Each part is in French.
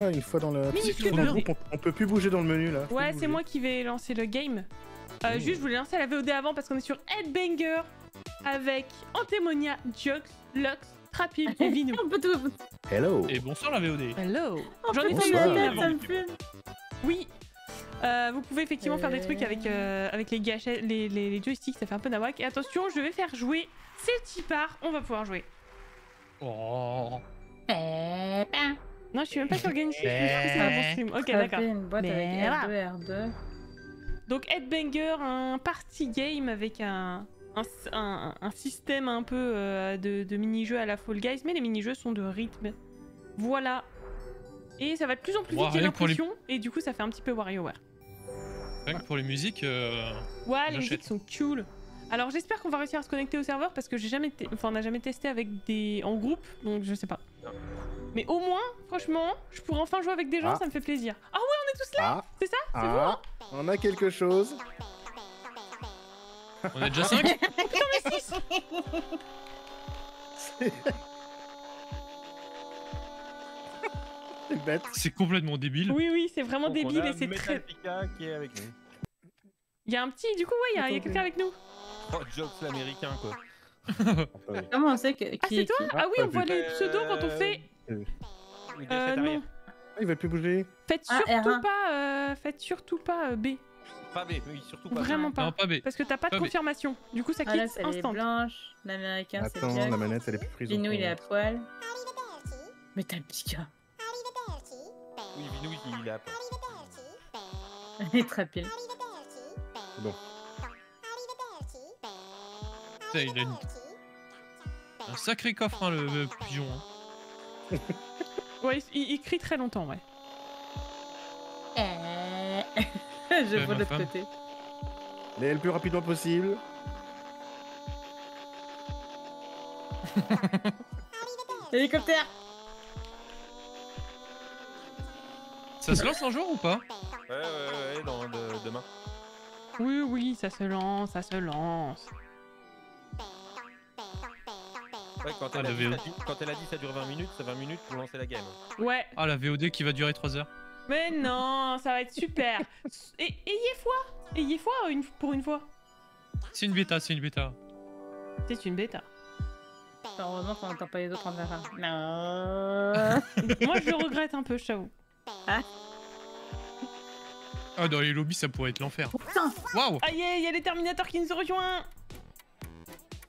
Ah, une fois dans le, dans groupe, on, on peut plus bouger dans le menu là. Ouais, c'est moi qui vais lancer le game. Euh, Mmh. Juste, je voulais lancer la VOD avant parce qu'on est sur Headbanger avec Antemonia, Jux, Lux, Trapil et Vinou. On peut tout. Hello. Et bonsoir la VOD. Hello J'en ai. Oui Euh, vous pouvez effectivement faire des trucs avec, euh, avec les, gâchettes, les, les, les joysticks, ça fait un peu nawak. Et attention, je vais faire jouer Celtipar, on va pouvoir jouer. Oh. Non, je suis même pas sur Genshin, je pense que c'est un bon stream. Ok, d'accord. Une boîte Mais avec R2, R2. Donc Headbanger, un party game avec un, un, un- un système un peu euh, de, de mini-jeux à la Fall Guys, mais les mini-jeux sont de rythme. Voilà. Et ça va de plus en plus Ouais, vite, j'ai les- et du coup ça fait un petit peu WarioWare. Rien que pour les musiques, euh, Ouais, les musiques sont cool. Alors j'espère qu'on va réussir à se connecter au serveur parce que j'ai jamais, enfin on n'a jamais testé avec des en groupe, donc je sais pas. Mais au moins, franchement, je pourrais enfin jouer avec des gens, Ah. ça me fait plaisir. Ah ouais, on est tous là, Ah, c'est ça C'est vous ah, on a quelque chose. on est déjà 5 C'est bête. C'est complètement débile. Oui, oui, c'est vraiment Donc, débile on a et c'est très. Metallica qui est avec nous. Il y a un petit, du coup, ouais, il y a, quelqu'un avec nous. Oh, Jobs l'américain quoi. Comment on sait que, Ah, c'est est toi qui Ah oui, Ah, on voit les pseudos quand on fait. Euh, cachette non. arrière. Ah, il va plus bouger. Faites Ah, surtout R1. pas, euh, faites surtout pas euh, B. Pas B, oui, surtout pas B. Vraiment pas. Non, pas B. Parce que t'as pas de Pas B. confirmation. Du coup, ça Ah là, quitte c'est les instant. blanches. L'américain, c'est Attends, la manette elle est plus prise. en Linou, il est à poil. Metallica. Oui, Vinou, il est à Et Trapil. Bon. Putain, il a une- un sacré coffre, hein, le, le pigeon. hein. Ouais, il, il crie très longtemps, ouais. Je Ouais, vois de l'autre côté. Mais le plus rapidement possible. Hélicoptère Ça se lance un jour ou pas? Ouais, ouais, ouais, dans, de- demain. Oui, oui, ça se lance, ça se lance. Ouais, quand Ah, elle, a le dit, VO. ça, quand elle a dit ça dure 20 minutes, c'est 20 minutes pour lancer la game. Ouais. Ah, la VOD qui va durer 3 heures. Mais non, ça va être super. Et ayez foi Ayez foi une, pour une fois. C'est une bêta, c'est une bêta. C'est une bêta. Heureusement qu'on n'entend pas les autres en derrière. Non. Moi, je le regrette un peu, je t'avoue. Ah, dans les lobbies, ça pourrait être l'enfer. Putain Waouh Aïe, il y a les Terminators qui nous ont rejoints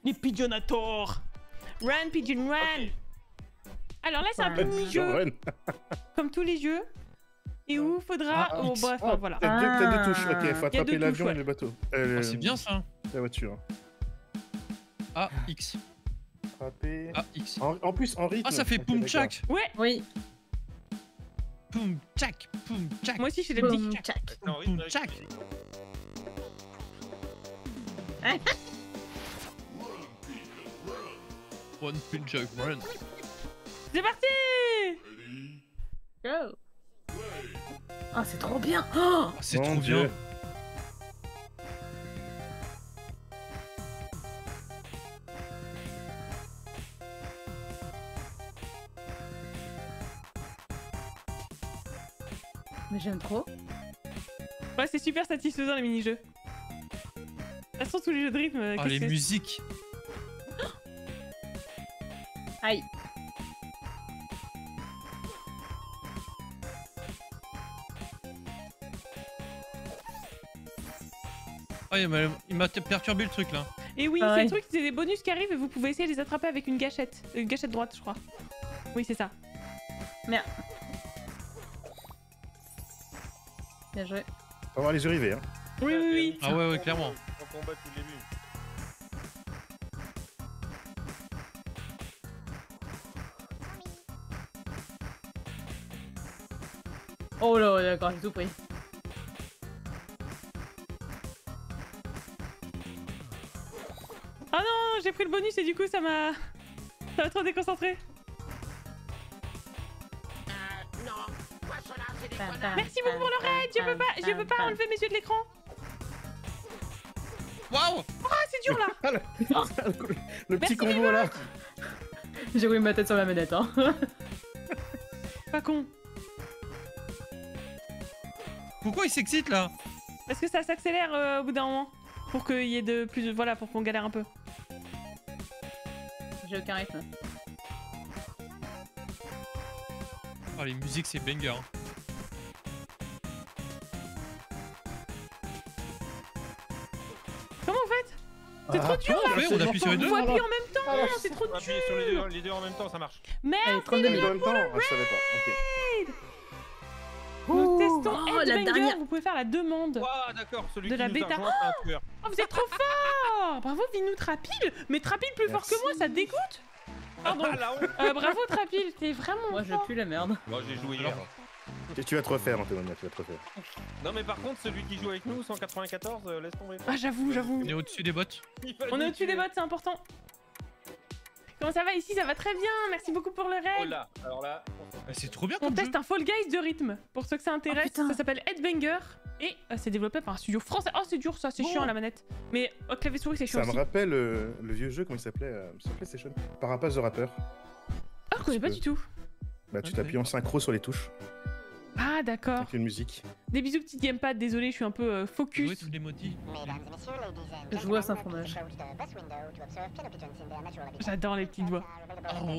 Les Pigeonators Run, Pigeon, run Alors là, c'est un mini-jeu, Run. comme tous les jeux. Et où faudra... Ah, oh, bref, Ah, voilà. T'as deux, t'as deux Ah. touches, ok, faut a attraper touches, l'avion ouais. et le bateau. Euh, Ah, C'est bien ça. La voiture. Ah, X. Attraper. Ah, X. En, en plus, en rythme. Ah, ça fait poum tchak Ouais, Oui. Poum tchak Poum tchak moi aussi, j'ai des petits... Rythme Poum tchak One run. C'est parti Go Ah, c'est trop bien Oh Ah, C'est trop Dieu. bien. Mais j'aime trop. Ouais, c'est super satisfaisant, les mini-jeux. De toute façon, tous les jeux de rythme... euh, Ah, les que- musiques. Aïe Ah, il m'a- perturbé le truc là. Et oui, Ah c'est ouais. le truc, c'est des bonus qui arrivent et vous pouvez essayer de les attraper avec une gâchette. Une gâchette droite, je crois. Oui, c'est ça. Bien joué. Faut avoir les yeux rivés. Hein. Oui, oui, oui. Ah ouais, ouais, clairement. En combat depuis le début. Oh là, d'accord, j'ai tout pris. Ah non, j'ai pris le bonus et du coup, ça m'a... Ça m'a trop déconcentré. Merci beaucoup pour le raid, je peux pas, je peux pas enlever mes yeux de l'écran. Waouh Ah, c'est dur là. Ah, le, le petit combo là. J'ai roulé ma tête sur la manette, hein. Pas con. Pourquoi il s'excite là Parce que ça s'accélère euh, au bout d'un moment. Pour qu'il y ait de plus de... Voilà, pour qu'on galère un peu. J'ai aucun rythme. Oh, les musiques, c'est banger. hein. Comment vous faites C'est trop dur Ouais, on appuie sur les On deux. faut appuyer en même temps Ah, là, C'est trop Faut appuyer sur les dur deux, les deux en même temps, ça marche. Merde 32 Mais en même temps, ah, je savais pas. Oh, la dernière. vous pouvez faire la demande d'accord, celui De qui la nous bêta. rejoint, un. Oh, vous êtes trop fort Bravo Vinou Trapil Mais Trapil plus fort que moi, ça te dégoûte Pardon. Ah, Euh, Bravo Trapil, t'es vraiment Moi, je pue la merde. Bon, j'ai joué hier. Et tu vas te refaire, Antoine, tu vas te refaire. Non, mais par contre, celui qui joue avec nous, 194, euh, laisse tomber. Ah j'avoue, j'avoue On est au-dessus des bottes. On est au-dessus des bottes, c'est important Comment ça va ici? Ça va très bien, merci beaucoup pour le Oh raid là, alors là, Bah, c'est trop bien On jeu. teste un Fall Guys de rythme. Pour ceux que ça intéresse, Oh, ça s'appelle Headbanger. Et euh, c'est développé par un studio français. Oh, c'est dur ça, c'est chiant la manette. Mais au clavier souris, c'est chiant Ça me rappelle euh, le vieux jeu, comment il s'appelait euh, sur PlayStation Parapaz de rappeur. Ah, je connais pas du tout. Bah, tu t'appuies en synchro sur les touches, Ah, d'accord. avec une musique. Des bisous, petit gamepad. Désolé, je suis un peu euh, focus. tous les modis. Je vois sans fromage. J'adore les petites voix. Ah ouais.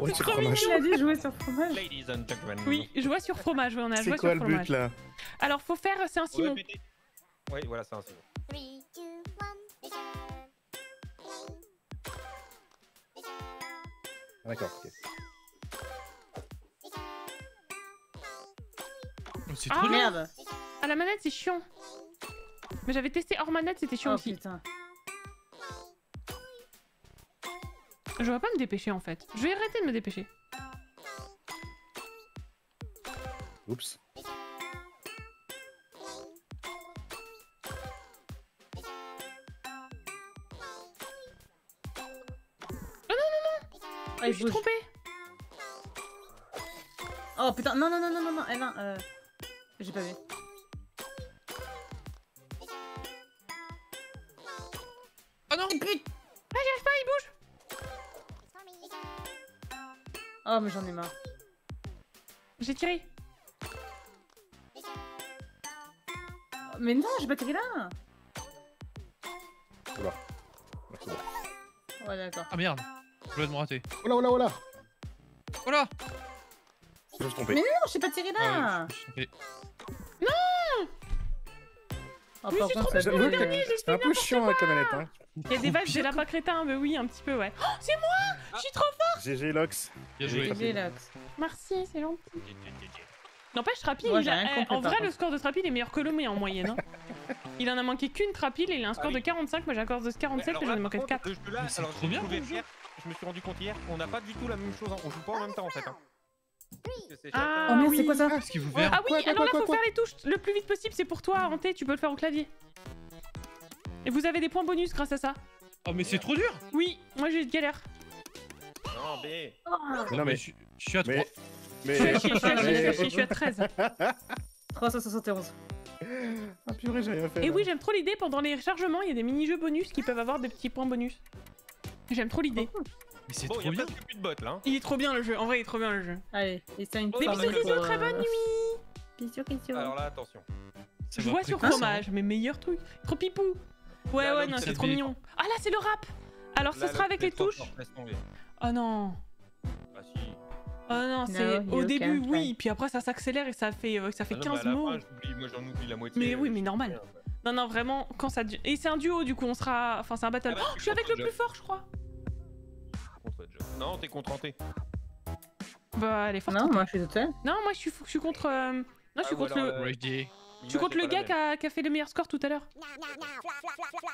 Ouais, c'est fromage. Il a dit jouer sur fromage. Oui, je vois sur fromage. Oui, on a C'est joué quoi sur le but fromage. là? Alors, faut faire. C'est un Simon. Oui, voilà, c'est un Simon. Ah, D'accord, ok. Oh, C'est Ah. bien. Merde. À la manette, c'est chiant. Mais j'avais testé hors manette, c'était chiant Oh aussi. putain. Je vais pas me dépêcher en fait. Je vais arrêter de me dépêcher. Oups. Ah, je suis bouge. trompée. Oh putain, non, non, non, non, non, non, Ellen, euh... J'ai pas vu. Ah non Oh, mais j'en ai marre. J'ai tiré. Oh, Mais non, j'ai pas tiré là Oula. Ah. Ouais, d'accord. Ah merde. Complètement raté. Oh là, oh là, oh là Je me suis trompé. Mais non, j'ai pas tiré là Ah ouais, par j'ai contre, ça C'est un peu chiant avec la manette, hein. Il y a des vagues de lapin crétin, mais oui, un petit peu, ouais. Oh, c'est moi Je suis trop fort GG Lox. Bien Oui. joué. GG, Lox. Merci, c'est gentil. N'empêche, Trapil, j'ai a- eh, en vrai, le score de Trapil est meilleur que le mien en moyenne. hein. il en a manqué qu'une Trapil et il a un score Ah oui. de 45, moi j'ai un score de 47 Alors et j'en ai là, manqué par 4. contre, ce jeu-là, Mais c'est alors, trop j'ai bien Je me suis rendu compte hier qu'on n'a pas du tout la même chose. en- On joue pas en même temps en fait. hein. Ah, Oh merde, oui. c'est quoi ça Qu'est-ce qui vous Ah verre oui, Quoi, quoi, alors là, quoi, faut quoi, faire les touches le plus vite possible, c'est pour toi, Hanté, tu peux le faire au clavier. Et vous avez des points bonus grâce à ça. Oh mais c'est trop dur Oui, moi j'ai une galère. Non, B. Oh, Non, mais. je, suis à 3. Mais. Je suis à Mais. chier, je suis à chier, je suis à chier, je suis à mais- 13. 371. Ah purée, j'ai rien fait. Et là. oui, j'aime trop l'idée, pendant les rechargements, il y a des mini-jeux bonus qui peuvent avoir des petits points bonus. J'aime trop l'idée. Mais c'est Bon, trop il y a bien presque plus de bots là. hein. Il est trop bien le jeu, en vrai il est trop bien le jeu. Allez, et c'est une Des Des Ah, bisous, mais bisous, très bonne nuit Bisous, bisous. Alors là, attention. Ça Je vois sur ça, fromage, mes meilleurs trucs. Trop pipou Ouais, Là, ouais, non, c'est trop mignon. Ah là, c'est le rap Alors, ce sera avec les touches. Oh non Ah si. Oh non, No, c'est au début, can't oui, puis après ça s'accélère et ça fait, euh, ça fait Ah non, mais 15 à la mots. fin, j'oublie- moi j'en oublie la moitié. Mais oui, euh, mais normal. Non, non, vraiment, quand ça... Et c'est un duo, du coup, on sera... Enfin, c'est un battle. Ah bah, Oh, je suis avec le plus fort, je crois. Non, t'es contre Hanté. Bah, elle est forte. Non, moi je suis toute seule. Non, moi, je suis, je suis contre... euh, Non, je suis Ah, contre le... euh, Ready. Je suis contre le gars qui a, qui a fait le meilleur score tout à l'heure.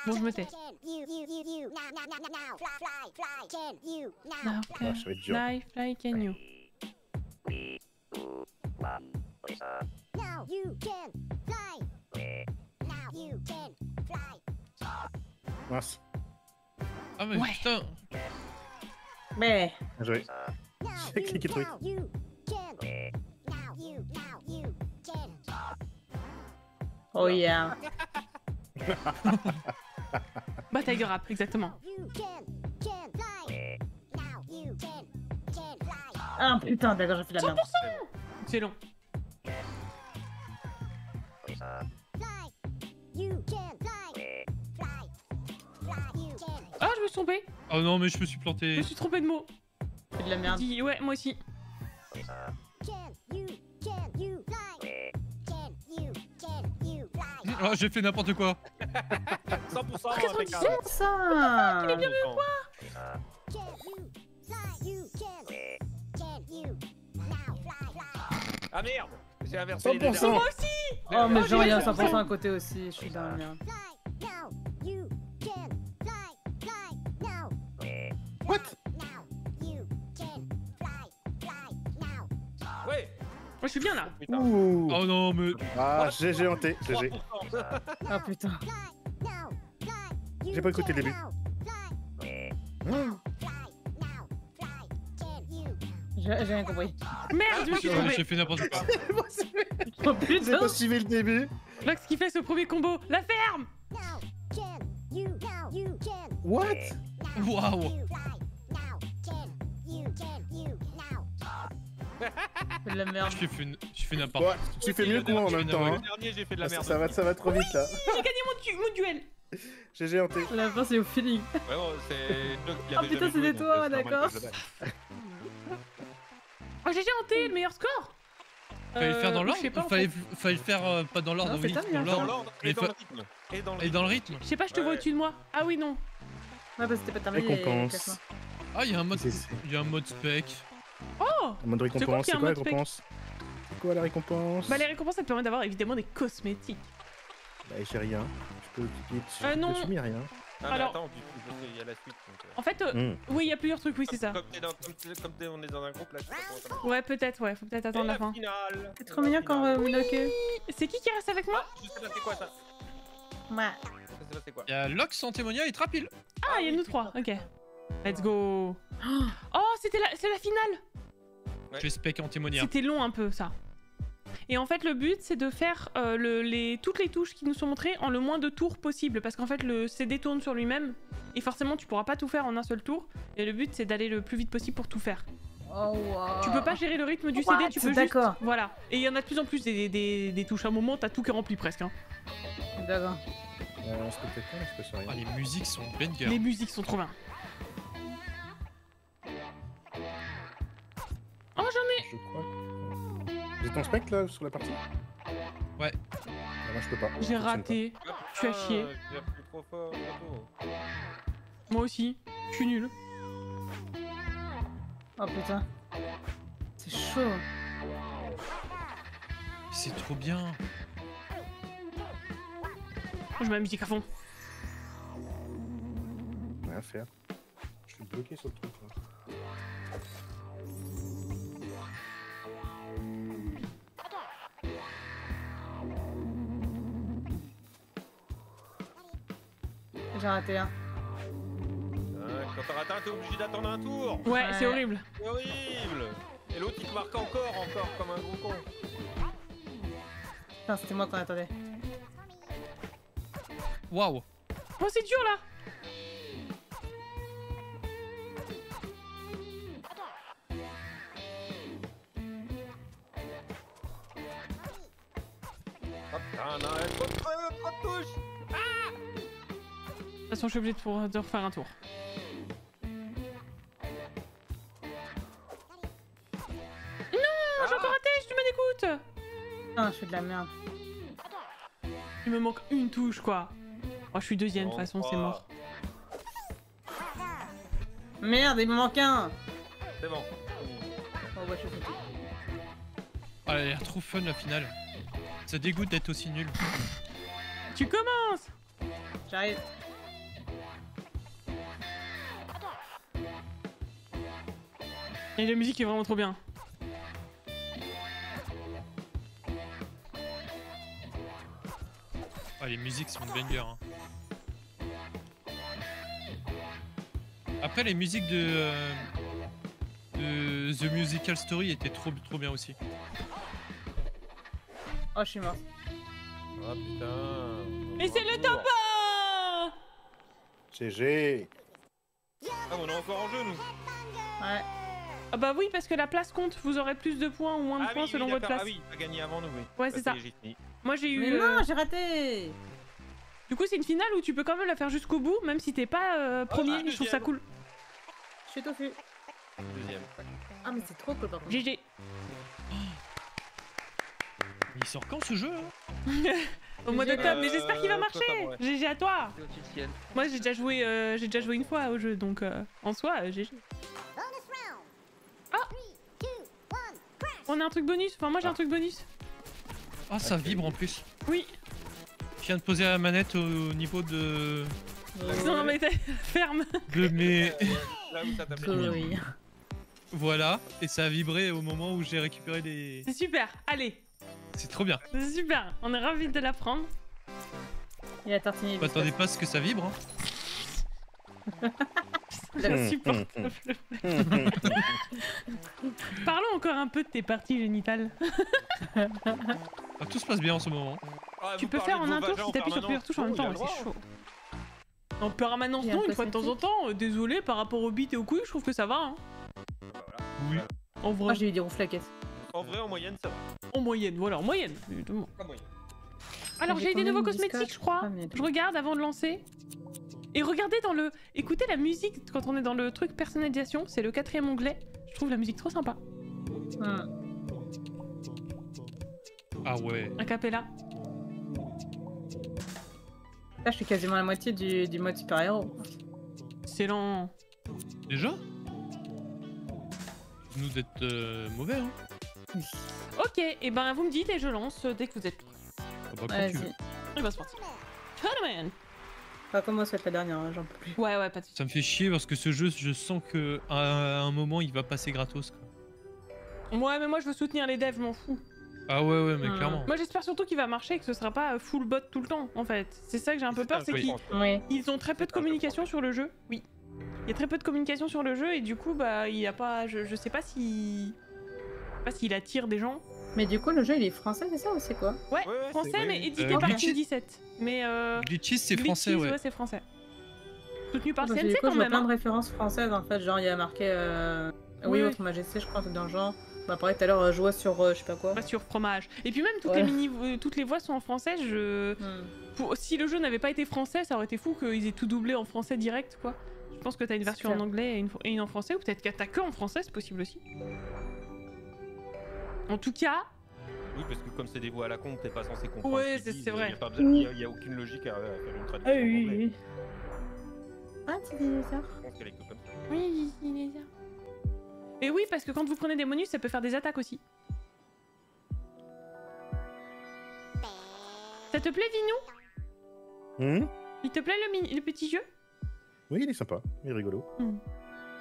Bon, je me tais. Ah, Ah, ça va être dur. Fly, fly, can you Mince. Ah mais Ouais. putain Mais. Bien joué. J'ai cliqué truc. Oh yeah. Bataille de rap, exactement. Ah putain, d'accord, j'ai fait la merde. C'est long. Suis. Oh non, mais je me suis Je planté. me suis trompée de mots. C'est de la merde. ouais, moi aussi. Oh, j'ai fait n'importe quoi. 100% Ah, impeccable. Ça Il est bien mieux quoi Ah merde J'ai inversé les deux 100%. derniers. Moi aussi Oh, mais genre, il y a j'ai 100% à côté aussi. Je suis dans la merde. Suis bien là. Ouh Oh non, mais. Ah, GG en T, GG. 3%. Ah putain. J'ai pas écouté le début. J'ai rien compris. Merde, je me suis. J'ai fait n'importe quoi. Oh J'ai pas suivi le début. Lox qui fait ce premier combo. La ferme What? Waouh. C'est de la merde. J'ai fait n'importe Ouais, tu fais mieux que moi en même temps. Hein. dernier, j'ai fait de la Ça, merde. ça va, ça va trop vite là. J'ai gagné mon, du- mon duel. GG T. La fin, c'est au feeling. Ouais, bon, c'est Ah, avait putain, c'était toi, d'accord. je. Oh, j'ai hanté le meilleur score. Fallait le faire dans Euh, l'ordre Je sais pas, en fallait, fallait le faire euh, pas dans l'ordre, oui, dans mais Dans l'ordre. et dans fa- le rythme. Et dans le Et rythme. dans le rythme. Je sais pas, je te vois au-dessus de moi. Ah oui, non. Ouais, parce que c'était pas terminé. Récompense. Ah, il y a un mode, C'est- c'est- il y a un mode spec. Oh Un mode de C'est quoi récompense, c'est quoi la récompense? C'est quoi la récompense? Bah, les récompenses, ça te permet d'avoir évidemment des cosmétiques. Bah, j'ai rien. Je peux cliquer dessus. Euh, non. dessus, mais rien. Ah, mais Alors- attends, du coup, qu'il y a la suite. donc, euh, En fait, euh, Mmh. oui, il y a plusieurs trucs, oui, c'est ça. Comme dans- on est dans un groupe là, je sais pas comment ça marche. Ouais, peut-être, ouais, faut peut-être attendre la fin. C'est trop mignon quand euh, Minoke. C'est qui qui reste avec moi? Ah, je sais pas c'est quoi ça? Ouais. Je sais pas c'est quoi. Il y a Lox, Antémonia et Trapil. Ah, il y a nous trois, ok. Let's go. Oh, c'était la, c'est la finale Ouais. J'ai spec. C'était long un peu, ça. Et en fait, le but, c'est de faire euh, le- les, toutes les touches qui nous sont montrées en le moins de tours possible. Parce qu'en fait, le CD tourne sur lui-même. Et forcément, tu pourras pas tout faire en un seul tour. Et le but, c'est d'aller le plus vite possible pour tout faire. Oh, wow. Tu peux pas gérer le rythme du What? CD, tu peux juste... D'accord. Voilà. Et il y en a de plus en plus des, des, des touches. À un moment, t'as tout qui est rempli presque. hein. D'accord. Euh, c'est peut-être pas, mais c'est pas sur Ah, les musiques sont banger. Les musiques sont trop bien. Je crois. Vous êtes en spec là sur la partie? Ouais. Ah, moi je peux pas. J'ai raté. Tu as Ah, chié. J'ai appuyé trop fort, trop tôt. Moi aussi. Je suis nul. Oh putain. C'est chaud. C'est trop bien. Je mets la musique à fond. pas. Rien à faire. Je suis bloqué sur le truc là. J'ai raté un. Quand t'as raté un, t'es obligé d'attendre un tour. Ouais, Ouais. c'est horrible. C'est horrible. Et l'autre il te marque encore, encore, comme un gros con. Putain, c'était moi qu'on attendait. Waouh. Oh, c'est dur là suis obligée de, refaire un tour. Ah, J'ai encore raté, je me dégoûte Putain, je fais de la merde. Il me manque une touche, quoi. Oh, je suis deuxième, de toute façon, c'est mort. Merde, il me manque un. C'est bon. Oh, bah, je suis foutu. Ah, elle a l'air trop fun la finale. Ça dégoûte d'être aussi nul. Tu commences J'arrive. Et la musique est vraiment trop bien. Ah, les musiques sont banger. Hein. Après, les musiques de, euh, de The Musical Story étaient trop, trop bien aussi. Oh, je suis mort. Ah putain. Et c'est le top 1 GG Ah, on est encore en jeu nous. Ouais. Ah bah oui, parce que la place compte. Vous aurez plus de points ou moins de Ah points oui, selon oui, votre place. Ah oui, t'as gagné avant nous, oui. Ouais, c'est ça. Moi j'ai eu. Mais euh, non, j'ai raté Du coup, c'est une finale où tu peux quand même la faire jusqu'au bout, même si t'es pas euh, premier. ah, je trouve ça cool. Je suis tofu. Deuxième. Ah, mais c'est trop cool par contre. GG. Il sort quand ce jeu hein? Au mois d'octobre, mais j'espère qu'il va Euh, marcher. ouais. GG à toi. Moi j'ai déjà joué, euh, j'ai déjà joué une fois au jeu, donc euh, en soi, euh, GG. On a un truc bonus. Enfin, moi j'ai un Ah. truc bonus. Ah, ça vibre en plus. Oui. Je viens de poser la manette au niveau de, Non mais t'es ferme. de mes. Là où ça voilà, et ça a vibré au moment où j'ai récupéré les. C'est super. Allez, C'est trop bien. c'est super. On est ravis de l'apprendre. Il a tartiné. Vous attendez pas à ce que ça vibre. Hein. C'est insupportable. Parlons encore un peu de tes parties génitales. Ah, tout se passe bien en ce moment. Ah, Tu vous peux parlez faire de en vos un tour vagins si t'appuies sur permanence. plusieurs touches en même Oh, temps, le c'est chaud. En permanence, non, un une fois de temps en temps. euh, désolé, par rapport aux bites et aux couilles, je trouve que ça va. Hein. Oui. En Oh, vrai, j'ai eu des caisse. En vrai, en moyenne, ça va. en moyenne, voilà, en moyenne. évidemment. En moyenne. Alors J'ai j'ai eu des quand même nouveaux une cosmétiques, je crois. Ah, mais- Je regarde avant de lancer. Et regardez dans le. Écoutez la musique quand on est dans le truc personnalisation, c'est le quatrième onglet. Je trouve la musique trop sympa. Hmm. Ah ouais. Un capella. Là, je suis quasiment à la moitié du, du mode super-héros. Excellent. Déjà? Nous d'être euh, mauvais, hein. Ok, et ben vous me dites et je lance euh, dès que vous êtes prêts. Ah bah. Vas-y. Et ben c'est parti. Tournament. Pas comme moi, c'est la dernière, hein, j'en peux plus. Ouais, ouais, pas de soucis. Ça me fait chier parce que ce jeu, je sens que à un moment, il va passer gratos. Quoi. Ouais, mais moi je veux soutenir les devs, je m'en fous. Ah ouais, ouais, mais Hmm. clairement. Moi j'espère surtout qu'il va marcher et que ce sera pas full bot tout le temps en fait. C'est ça que j'ai un peu peur, c'est qu'ils Oui. ils ont très peu de communication sur le jeu. Oui. Il y a très peu de communication sur le jeu et du coup bah il y a pas. Je, je sais pas si. je sais pas s'il attire des gens. Mais du coup, le jeu, il est français, c'est ça ou c'est quoi Ouais, Ouais, ouais, français mais édité Euh, par Team 17. Mais euh. Glitches, c'est français, ouais. c'est français. Soutenu par Parce que CNC du coup, quand je vois même. plein de hein. références françaises en fait. Genre, il y a marqué. Euh... Oui, Oui, oui. Votre Majesté, je crois, dans le genre. Bah, pareil, tout à l'heure, euh, je vois sur euh, je sais pas quoi. Pas sur fromage. Et puis même toutes Ouais. les mini, toutes les voix sont en français. Je, Hmm. pour- si le jeu n'avait pas été français, ça aurait été fou qu'ils aient tout doublé en français direct, quoi. Je pense que t'as une version en anglais et une, et une en français, ou peut-être que t'as que en français, c'est possible aussi. En tout cas, Oui, parce que comme c'est des voix à la con, t'es pas censé comprendre. Qu'ils c'est- c'est vrai. Y a, pas besoin- y a- aucune logique à, à faire une traduction. Ah oui, en oui, oui. Ah, petit dinosaure. Je pense qu'elle est que comme ça. oui, il bien. Et oui, parce que quand vous prenez des bonus, ça peut faire des attaques aussi. Ça te plaît, Vinou? Hmm? Il te plaît le, petit jeu? Oui, il est sympa, il est rigolo. Hmm.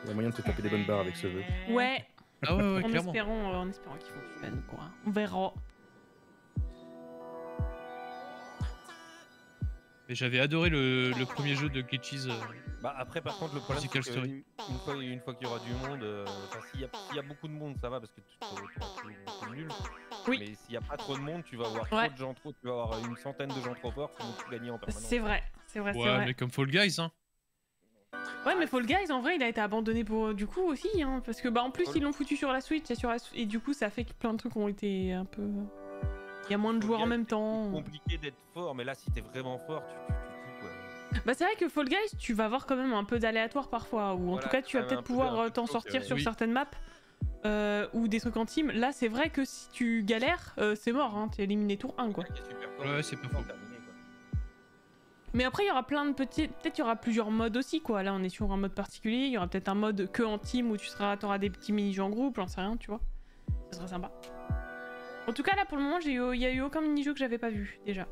Il y a moyen de se taper des bonnes barres avec ce jeu. Ouais, Ah ouais, ouais, en clairement. espérant, euh, en espérant qu'il fonctionne, quoi. On verra. Mais j'avais adoré le, le premier jeu de Glitches. euh, Bah après par contre le problème c'est que une, une fois, une fois qu'il y aura du monde, euh, s'il y, a- s'il y a beaucoup de monde ça va parce que tu c'est nul. Oui. Mais s'il y a pas trop de monde, tu vas avoir Ouais. trop de gens trop, tu vas avoir une centaine de gens trop forts qui vont tout gagner en permanence. C'est vrai, c'est vrai, c'est Ouais, vrai. mais comme Fall Guys, hein. Ouais, mais Fall Guys, en vrai, il a été abandonné pour du coup aussi, hein, parce que bah en plus ils l'ont foutu sur la Switch et sur la et du coup ça fait que plein de trucs ont été un peu. Il y a moins de Fall joueurs en même C'est temps. compliqué d'être fort, mais là si t'es vraiment fort, tu tu tu. Bah c'est vrai que Fall Guys, tu vas avoir quand même un peu d'aléatoire parfois, ou en Voilà, tout cas tu vas peut-être pouvoir euh, t'en sortir sur oui. certaines maps. euh, ou des trucs en team. Là, c'est vrai que si tu galères, euh, c'est mort, hein, t'es éliminé tour 1 quoi. Fort, Ouais, c'est pas faux. Mais après, il y aura plein de petits. Peut-être il y aura plusieurs modes aussi, quoi. Là, on est sur un mode particulier. Il y aura peut-être un mode que en team où tu seras, auras des petits mini-jeux en groupe, j'en sais rien, tu vois. Ce sera sympa. En tout cas, là, pour le moment, il y a eu aucun mini-jeu que j'avais pas vu, déjà.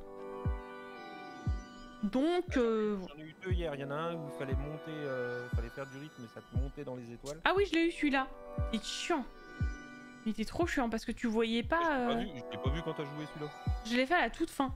Donc. euh, J'en ai eu deux hier, il y en a un où il fallait monter, euh, fallait faire du rythme et ça te montait dans les étoiles. Ah oui, je l'ai eu celui-là. Il chiant. Il était trop chiant parce que tu voyais pas. pas euh, je l'ai pas vu quand t'as joué celui-là. Je l'ai fait à la toute fin.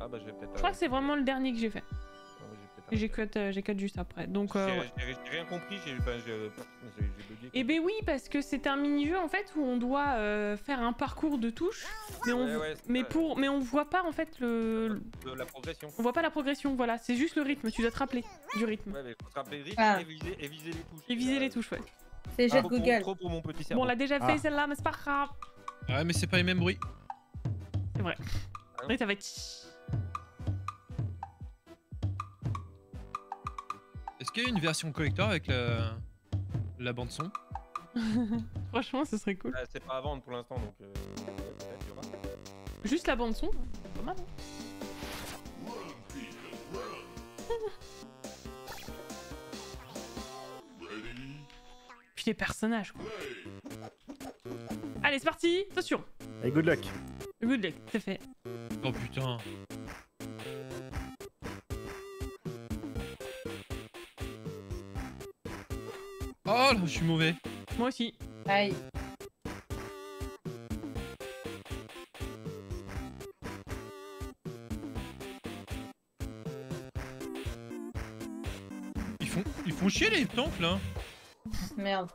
Ah bah je vais peut-être. Je crois que c'est vraiment le dernier que j'ai fait. Ah ouais, j'ai cut, euh, j'ai cut juste après. Donc. J'ai euh, ouais. j'ai- rien compris, j'ai enfin, bugué. Eh ben oui, parce que c'est un mini-jeu en fait où on doit euh, faire un parcours de touches, mais on, Ouais, ouais, c'est mais pour, mais on voit pas en fait le, De la progression. on voit pas la progression. Voilà, c'est juste le rythme. Tu dois te rappeler du rythme Ouais, mais faut se rappeler le rythme Ah. et, viser, et viser les touches. et viser les touches, ouais. C'est jet Trop de pour- Google. Trop pour mon petit Bon, cerveau. on l'a déjà fait Ah. celle-là, mais c'est pas grave. Ouais, mais c'est pas les mêmes bruits. Oui, ça va être. Est-ce qu'il y a une version collector avec la, la bande son Franchement, ce serait cool. Ah, c'est pas à vendre pour l'instant, donc. euh, aura. Juste la bande son, c'est pas mal. hein. Puis les personnages, quoi. Allez, c'est parti Attention Hey, good luck. Good luck, c'est fait. Oh putain. Oh là, je suis mauvais. Moi aussi. Aïe. Ils font, ils font chier les tanks là. Merde.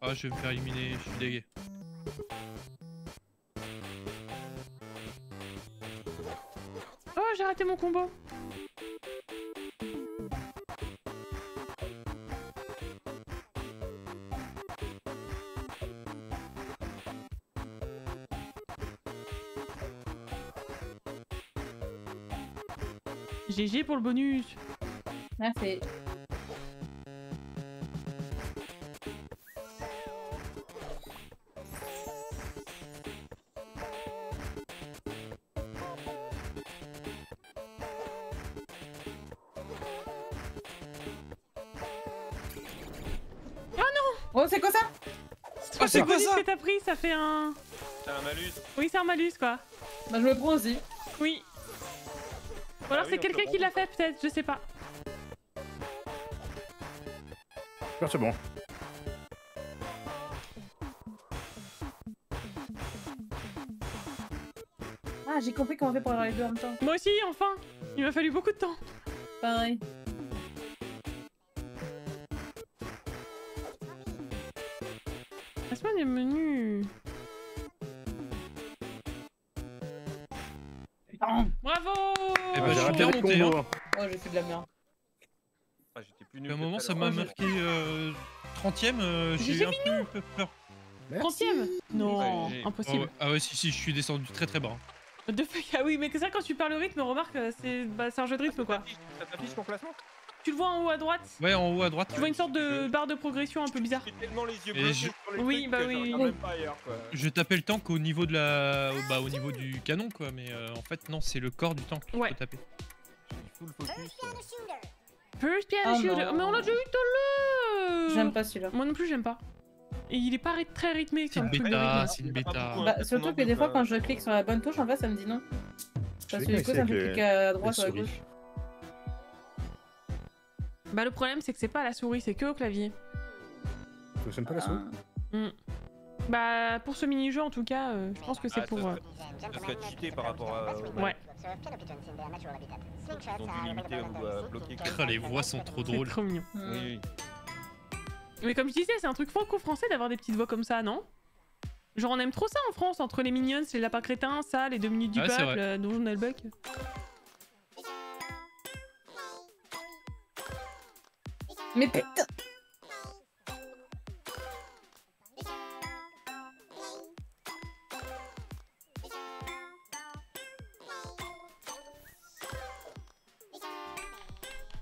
Ah, je vais me faire éliminer, je suis dégué. Raté mon combo GG pour le bonus Merci. Oh, c'est quoi ça Ah, c'est quoi ça que t'as pris, ça fait un... T'as un malus Oui, c'est un malus, quoi. Bah, je le prends aussi. Oui. Ou alors Ah oui, c'est quelqu'un qui l'a fait, peut-être, je sais pas. Super, c'est bon. Ah, j'ai compris comment on fait pour avoir les deux en même temps. Moi aussi, enfin Il m'a fallu beaucoup de temps. Pareil. Des menus. Putain. Bravo Eh ben, Ah, je suis bien monté, hein. Oh, j'ai fait de la merde. Ah, j'étais plus nul. À un moment, ça m'a marqué euh, 30ème, euh, j'ai eu un peu peur. Merci. 30ème Non, Ouais, impossible. ah ouais, si, si, je suis descendu très très bas. What the fuck? Ah oui, mais que ça, quand tu parles le rythme, remarque, euh, c'est bah, c'est un jeu de rythme, quoi. Ça t'affiche ton classement? Tu le vois en haut à droite? Ouais, en haut à droite. Tu vois une sorte de barre de progression un peu bizarre. J'ai tellement les yeux je- sur les Oui, trucs bah que oui, je oui. regarde même pas ailleurs, quoi. Je tapais le tank au niveau de la, bah, au niveau du canon quoi, mais euh, en fait non, c'est le corps du tank qu'il Ouais. faut taper. Full focus. First piano Oh shooter. Mais on l'a déjà eu tout l'heure J'aime pas celui-là. Moi non plus, j'aime pas. Et il est pas ry- très rythmé C'est comme une le bêta, rythme. c'est une bêta. hein. Bah, c'est surtout que des fois, quand je clique sur la bonne touche, en fait, ça me dit non. Parce que du coup, ça me fait cliquer à droite ou à gauche. Bah le problème c'est que c'est pas à la souris, c'est que au clavier. Ça fonctionne pas la souris Ah. Bah pour ce mini-jeu en tout cas, euh, je pense que c'est Ah, pour... ça euh, ça serait cheaté par rapport à. au- Ouais. Ils ont dû limiter ou euh, bloquer. Ah, les voix sont trop drôles. trop mignon. Hmm. Oui, oui. Mais comme je disais, c'est un truc franco-français d'avoir des petites voix comme ça, non? Genre on aime trop ça en France, entre les Minions, les lapins crétins, ça, les deux minutes du peuple, euh, Donjon Buck. Mais putain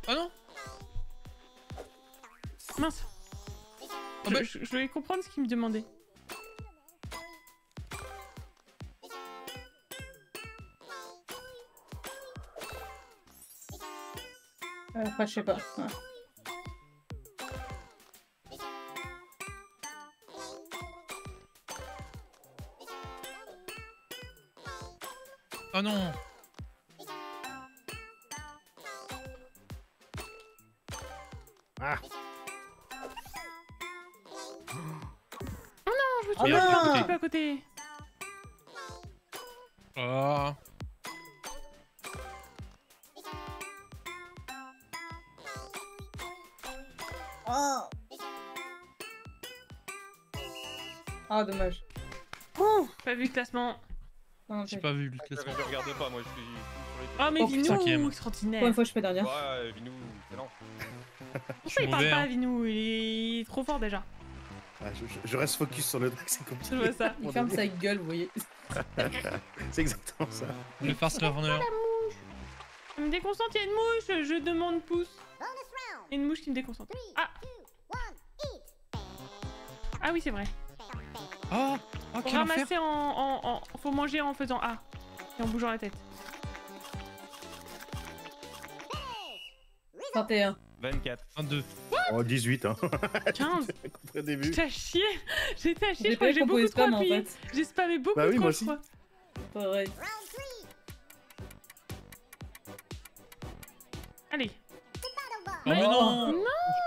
Ah non Mince je, bah- je- je voulais comprendre ce qu'il me demandait. Euh, Enfin, je sais pas. Ouais. Ah non Ah Je me Oh suis non peu à côté. Ah Oh Ah, dommage. Pas vu le classement. Non, J'ai pas vu le Je classement. je regarde pas, moi je suis sur Oh, mais Oh, Vinou, extraordinaire. Pour une fois, je suis pas dernière. Ouais, Vinou, excellent. Pourquoi il parle pas, hein. Vinou? Il est trop fort déjà. Ah, je, je- je reste focus sur le truc, c'est comme Je vois ça. Il ferme sa gueule, vous voyez. C'est exactement ça. Le fast learner. Elle me déconcentre, il y a une mouche, je demande pouce. Il y a une mouche qui me déconcentre. Ah Ah oui, c'est vrai. Oh, oh Faut quel enfer. ramasser en, en, en- Faut manger en faisant A. Et en bougeant la tête. 31. 24. 22. Oh, 18, hein. 15 Compris au début. J'étais à chier J'étais à chier, je J'ai crois pas que j'ai beaucoup trop en appuyé. fait. J'ai spammé beaucoup Bah oui, trop, moi je aussi. crois. Pareil. Allez. Oh mais non Non, mauvais,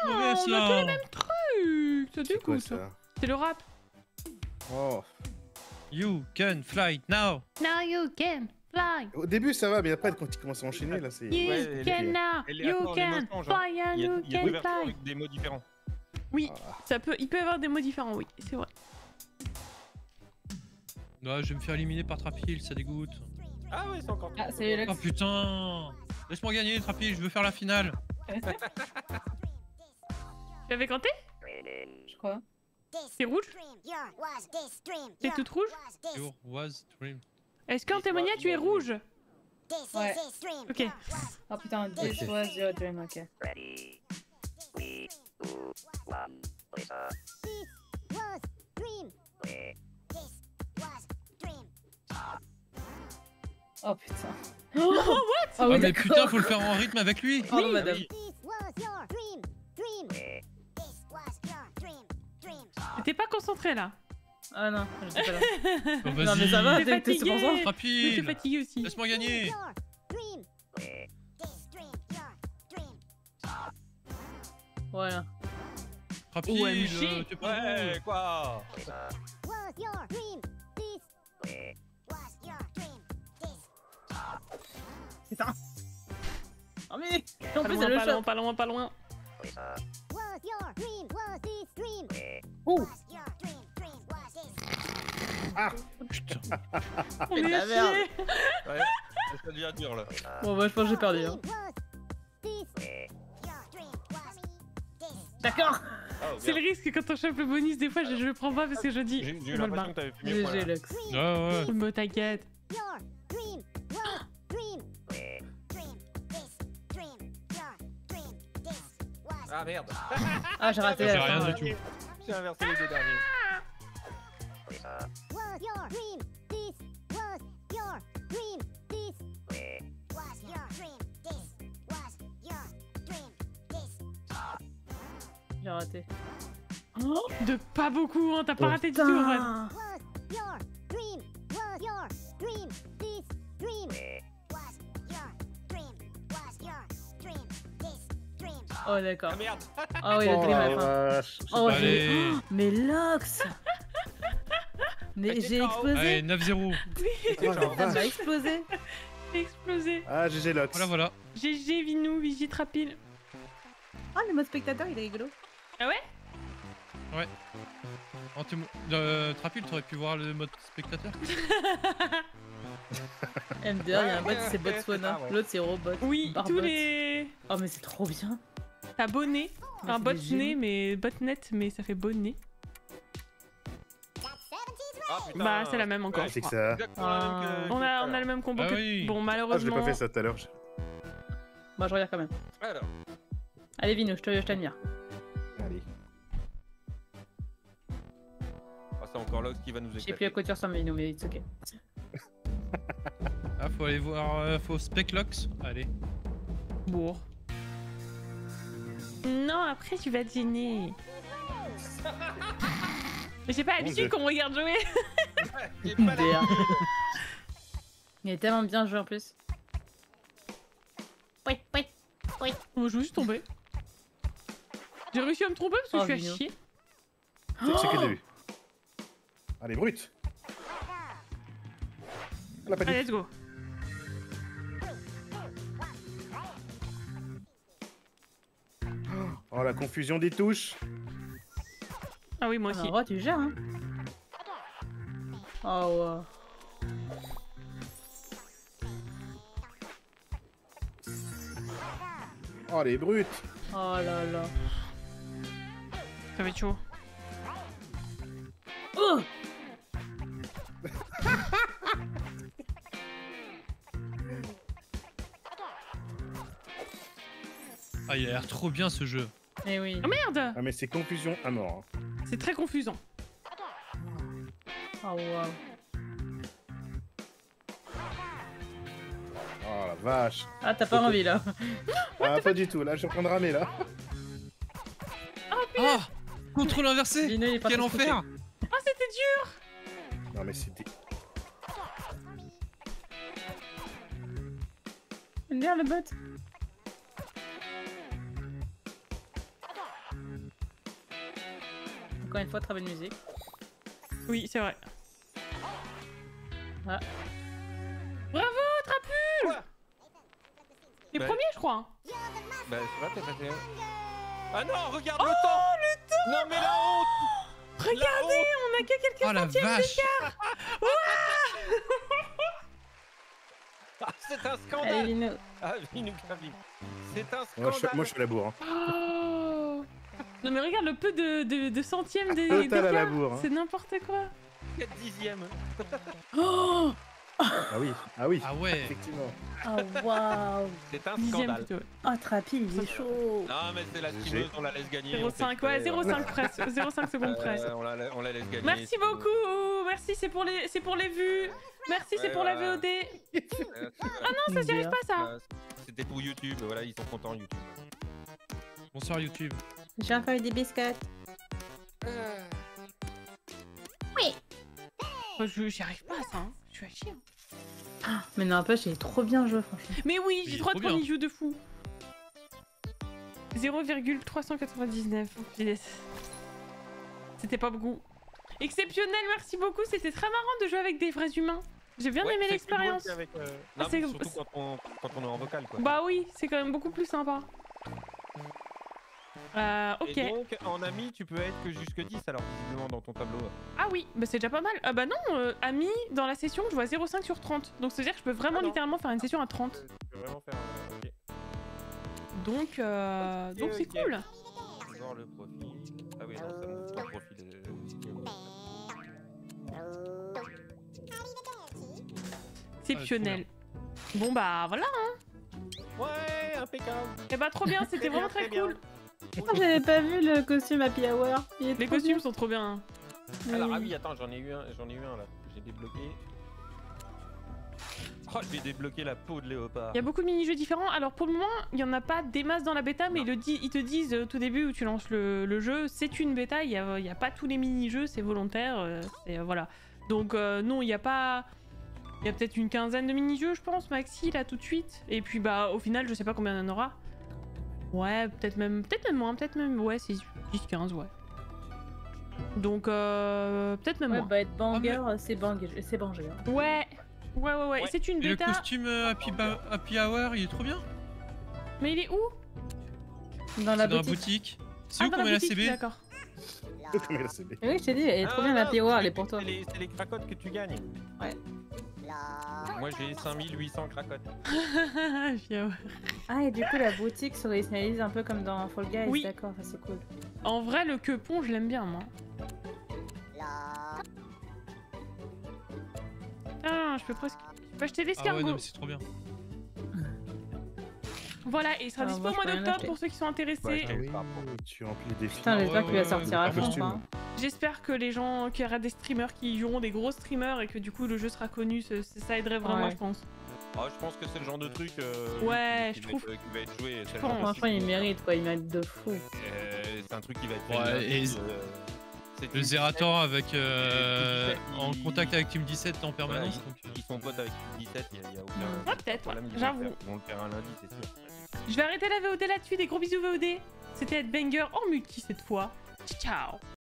on a ça. que les mêmes trucs dégoûte. quoi ça? C'est le rap. Oh. You can fly now. Now you can fly. Au début, ça va, mais après, quand tu commences à enchaîner, là, c'est. You Ouais, can now. You can changent, hein. fly and Il y a, you il y a can deux versions fly. avec des mots différents. Oui, Ah. ça peut, il peut y avoir des mots différents, oui, c'est vrai. Ouais, je vais me faire éliminer par Trapil, ça dégoûte. Ah ouais, c'est encore. Ah, Oh putain Laisse-moi gagner, Trapil, je veux faire la finale. Tu avais compté? Je crois. C'est rouge C'est toute rouge Your was dream. Est-ce qu'en témoignage tu es rouge Ouais. Ok. Oh putain, this was your dream, ok. Oh putain. Oh, Ah, oui, mais putain, faut le faire en rythme avec lui. Pardon, madame. T'es pas concentré là Ah non, j'étais pas là. Oh, Non, mais ça va, T'es c'est fatigué. Mais t'es Trapil fatigué aussi. Laisse-moi gagner Voilà. Trapil, OMG. euh, t'es pas Ouais, bon. quoi Putain. Oh mais En Pas plus, loin, elle le pas loin, chope. pas loin, pas loin. Oh Putain. On est la à merde. chier. Ouais, ça devient dur là. Bon bah je pense que j'ai perdu. Hein. D'accord Ah, C'est le risque quand on chope le bonus, des fois je, je le prends pas parce que je dis. J'ai eu l'impression que t'avais fait mieux GG. Lex. Ouais, ouais. Me t'inquiète. Ah merde, Ah j'ai raté J'ai la rien du tout. j'ai inversé les deux derniers. J'ai raté. De pas beaucoup, hein, t'as pas Oh, raté du tout en vrai. Oh d'accord. Ah merde Ah oui, le Oh dream à la fin. Oh, j'ai... Oh, mais Lox Mais Mais j'ai haut. Allez, explosé 9-0. Oh la Ça m'a explosé J'ai explosé. Ah, GG Lox. Voilà, voilà. GG Vinou, Vigit Rapide. Ah le mode spectateur il est rigolo. Ah ouais? En témo- euh, Trapil, t'aurais pu voir le mode spectateur MDR, il y a un bot Ouais, c'est ouais, Botswana, ouais. l'autre c'est Robot. Oui, Barbot. tous les. Oh mais c'est trop bien T'as bonnet. Mais Un c'est bot des né, génies. mais botnet, mais ça fait bonnet. Ah, putain. Bah, c'est la même encore. Ouais, ça. la que- On a, on a le même combo Ah que. oui. Bon, Ah, je l'ai malheureusement. pas fait ça tout à l'heure. je- Bah je regarde quand même. Alors, Allez Vino, je te- je t'admire. Allez. ah, c'est encore Lox qui va nous Je sais plus à éclater. quoi tu ressembles Vino, mais c'est ok. Ah, faut aller voir. euh, faut Speclox. Allez. Bourre. Non, après tu vas dîner. Mais j'ai pas l'habitude qu'on me regarde jouer. Il est tellement bien joué en plus. Oui, oui. Moi, je me suis tombée. J'ai réussi à me tromper parce que Oh, je suis à chier. C'est c'est que le début. Allez, brut. La Allez, let's go. la confusion des touches. Ah oui, moi aussi. Ah, tu gères, hein. Oh, wow. Oh, Les brutes Oh là là. Ça va être chaud. Oh Ah, il a l'air trop bien ce jeu. Eh oui. Oh merde Ah, mais c'est confusion à mort. hein. C'est très confusant. Oh waouh. Oh la vache. Ah, t'as pas envie là. Ah, pas du tout, là, je suis en train de ramer, là. Ah Contrôle inversé il est Quel enfer Oh, c'était dur Non, mais c'était... Bien le bot. Une fois, très belle musique. Oui, c'est vrai. Ah. Bravo, Trapul Quoi Les Bah- premiers, je crois. hein. Bah, c'est vrai, t'es passé. Ah non, regarde le temps le temps Non, mais la honte Regardez, on a que quelques Oh la centièmes vache Ah, C'est un Allez, scandale Lino. Ah. C'est un Moi, scandale je, suis- moi, je suis à la bourre. Hein. Non mais regarde le peu de, de, de centièmes des, Total des à la gars. bourre, hein. C'est n'importe quoi. 4 dixièmes Oh Ah oui, ah oui, Ah ouais effectivement. Waouh C'est un Dixième scandale plutôt. Oh, Trapi, il est chaud Non, mais c'est la streameuse, on la laisse gagner. on 0,5, fait ouais, exprès, 0,5 presque. 0,5 secondes euh, on, la, on la laisse gagner. Merci beaucoup. Merci, c'est pour les, c'est pour les vues. Merci, c'est pour la. VOD. Ah non, ça j'y arrive pas ça. euh, C'était pour YouTube, voilà, ils sont contents YouTube. Bonsoir YouTube. J'ai encore eu des biscuits. Moi, je j'y arrive pas à ça. hein. Je suis à chier. hein. Mais n'empêche, il est trop bien joué, franchement. Mais oui, j'ai de trop prendre bien. une jeu de fou. 0,399. Oh, punaise. C'était pas beaucoup. Exceptionnel, merci beaucoup. C'était très marrant de jouer avec des vrais humains. J'ai bien Ouais, aimé l'expérience. euh, Ah, non, surtout quand on, quand on est en vocal, quoi. Bah oui, c'est quand même beaucoup plus sympa. Euh, ok. Et donc, en ami, tu peux être que jusque 10, alors, visiblement, dans ton tableau. Ah oui, bah c'est déjà pas mal. Ah bah non, euh, ami, dans la session, je vois 0,5 sur 30. Donc c'est-à-dire que je peux vraiment Ah littéralement faire une session à 30. Tu peux vraiment faire... euh. Donc, euh, Ok, donc c'est ok. cool. Voir le profil. Ah oui, non, ça montre pas le profil. euh, Exceptionnel. Bon bah voilà. Ouais, impeccable. Et bah trop bien, c'était vraiment très très bien. cool. Oh, j'avais pas vu le costume Happy Hour. Il est Les costumes sont trop bien. hein. Alors, ah Oui. attends, j'en ai eu un, j'en ai eu un là. J'ai débloqué. Oh, j'ai débloqué la peau de léopard. Il y a beaucoup de mini-jeux différents. Alors pour le moment, il y en a pas des masses dans la bêta, mais ils, le di- ils te disent euh, au tout début où tu lances le, le jeu, c'est une bêta, il y a, il y a pas tous les mini-jeux, c'est volontaire. euh, c'est- euh, voilà. Donc euh, non, il y a pas... Il y a peut-être une quinzaine de mini-jeux, je pense, maxi, là, tout de suite. Et puis bah au final, je sais pas combien il y en aura. Ouais, peut-être même, peut-être même moins, peut-être même, ouais, c'est 10-15, ouais. Donc euh, peut-être même Ouais, moins. bah être banger, c'est banger. C'est banger. hein. Ouais, ouais, ouais, ouais. C'est une Et le bêta. costume euh, Happy, Ba- Happy Hour, il est trop bien. Mais il est où? Dans la C'est dans la boutique. boutique. C'est Ah, où qu'on met la boutique, CB D'accord. Oui, je t'ai dit, elle est trop bien la Happy Hour, elle est pour toi. C'est les, c'est les cracottes que tu gagnes. Ouais. Moi j'ai 5800 cracottes. Ah, et du coup, la boutique se réalise un peu comme dans Fall Guys. Oui. D'accord, ça, c'est cool. En vrai, le quepon, je l'aime bien, moi. Ah, je peux presque. Je peux acheter Ah ouais, l'escargot. non, mais c'est trop bien. voilà, et il sera Ah, dispo au mois d'octobre pour ceux qui sont intéressés. Ouais, Ah oui, tu remplis les défis. Putain, Ah j'espère ouais, qu'il va ouais, sortir à ouais, fond. J'espère que les gens, qu'il y aura des streamers qui y joueront, des gros streamers, et que du coup le jeu sera connu. Ça aiderait vraiment, Ouais. je pense. Ah, je pense que c'est le genre de truc euh, Ouais, qui, je va trouve. être, qui va être joué. le pense. truc il mérite quoi, il mérite de fou. Euh, c'est un truc qui va être. Ouais, et- euh, c'est Le Zerator avec euh, Et en contact avec Team 17 en Voilà, permanence. ils, donc, ils sont potes avec 17, il n'y a, il y a aucun. Ouais, peut-être, ouais, j'avoue. vont le faire un lundi, c'est sûr. Je vais arrêter la VOD là-dessus. Des gros bisous VOD. C'était Headbanger en multi cette fois. Ciao